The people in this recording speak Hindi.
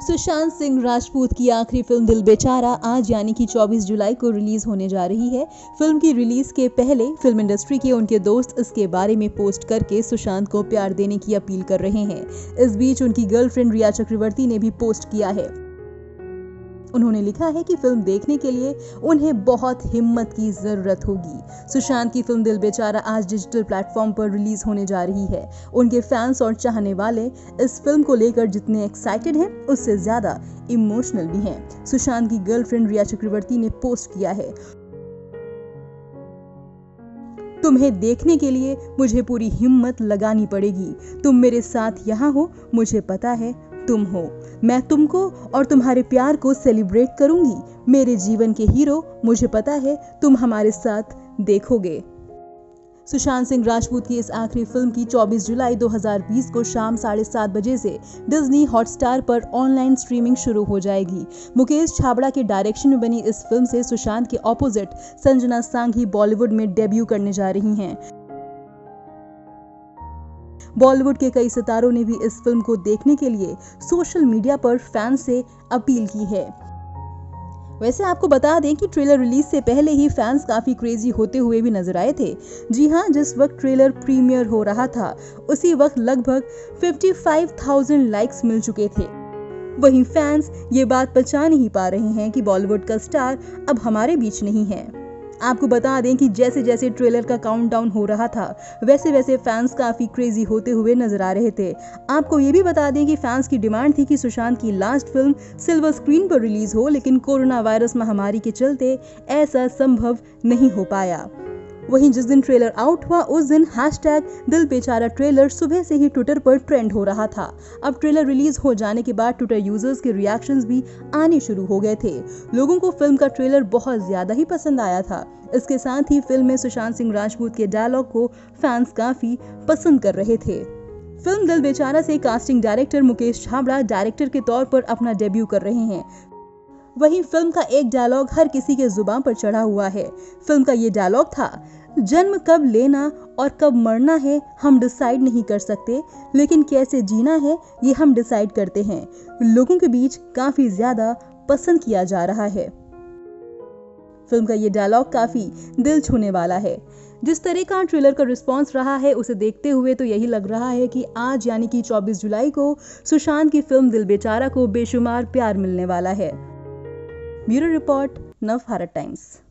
सुशांत सिंह राजपूत की आखिरी फ़िल्म दिल बेचारा आज यानी कि 24 जुलाई को रिलीज़ होने जा रही है। फ़िल्म की रिलीज़ के पहले फ़िल्म इंडस्ट्री के उनके दोस्त इसके बारे में पोस्ट करके सुशांत को प्यार देने की अपील कर रहे हैं। इस बीच उनकी गर्लफ्रेंड रिया चक्रवर्ती ने भी पोस्ट किया है। उन्होंने लिखा है कि फ़िल्म देखने के लिए उन्हें बहुत हिम्मत की ज़रूरत होगी। सुशांत की फ़िल्म दिल बेचारा आज डिजिटल प्लेटफॉर्म पर रिलीज़ होने जा रही है। उनके फैंस और चाहने वाले इस फ़िल्म को लेकर जितने एक्साइटेड हैं, उससे ज़्यादा इमोशनल भी हैं। सुशांत की गर्लफ्रेंड रिया चक्रवर्ती ने पोस्ट किया है। तुम्हें देखने के लिए मुझे पूरी हिम्मत लगानी पड़ेगी। तुम मेरे साथ यहाँ हो, मुझे पता है तुम हो। मैं तुमको और तुम्हारे प्यार को सेलिब्रेट करूँगी। मेरे जीवन के हीरो, मुझे पता है, तुम हमारे साथ देखोगे। सुशांत सिंह राजपूत की इस आखिरी फ़िल्म की 24 जुलाई 2020 को शाम साढ़े सात बजे से डिज्नी हॉटस्टार पर ऑनलाइन स्ट्रीमिंग शुरू हो जाएगी। मुकेश छाबड़ा के डायरेक्शन में बनी इस फ़िल्म से सुशांत के ऑपोजिट संजना सांघी बॉलीवुड में डेब्यू करने जा रही हैं। बॉलीवुड के कई सितारों ने भी इस फ़िल्म को देखने के लिए सोशल मीडिया पर फ़ैन से अपील की है। वैसे आपको बता दें कि ट्रेलर रिलीज़ से पहले ही फैंस काफ़ी क्रेजी होते हुए भी नज़र आए थे। जी हाँ जिस वक्त ट्रेलर प्रीमियर हो रहा था उसी वक्त लगभग 55,000 लाइक्स मिल चुके थे। वहीं फैंस ये बात पहचान नहीं पा रहे हैं कि बॉलीवुड का स्टार अब हमारे बीच नहीं है। आपको बता दें कि जैसे जैसे ट्रेलर का काउंटडाउन हो रहा था वैसे वैसे फैंस काफ़ी क्रेजी होते हुए नज़र आ रहे थे। आपको ये भी बता दें कि फैंस की डिमांड थी कि सुशांत की लास्ट फ़िल्म सिल्वर स्क्रीन पर रिलीज़ हो, लेकिन कोरोना वायरस महामारी के चलते ऐसा संभव नहीं हो पाया। वहीं जिस दिन ट्रेलर आउट हुआ, उस दिन हैशटैग दिल बेचारा ट्रेलर सुबह से ही ट्विटर पर ट्रेंड हो रहा था। अब ट्रेलर रिलीज़ हो जाने के बाद ट्विटर यूज़र्स के रिएक्शंस भी आने शुरू हो गए थे। लोगों को फ़िल्म का ट्रेलर बहुत ज़्यादा ही पसंद आया था। इसके साथ ही फ़िल्म में सुशांत सिंह राजपूत के डायलॉग को फैंस काफ़ी पसंद कर रहे थे। फ़िल्म दिल बेचारा से casting director Mukesh Chhabra director के तौर पर अपना डेब्यू कर रहे हैं। वहीं फ़िल्म का एक डायलॉग हर किसी के ज़ुबान पर चढ़ा हुआ है। फ़िल्म का ये डायलॉग था, जन्म कब लेना और कब मरना है, हम डिसाइड नहीं कर सकते, लेकिन कैसे जीना है, ये हम डिसाइड करते हैं। लोगों के बीच काफ़ी ज़्यादा पसंद किया जा रहा है। फ़िल्म का ये डायलॉग काफ़ी दिल छूने वाला है। जिस तरह का ट्रेलर का रिस्पांस रहा है, उसे देखते हुए तो यही लग रहा है कि आज यानी कि 24 जुलाई को सुशांत की फ़िल्म दिल बेचारा को बेशुमार प्यार मिलने वाला है। Bureau Report, Nav Times.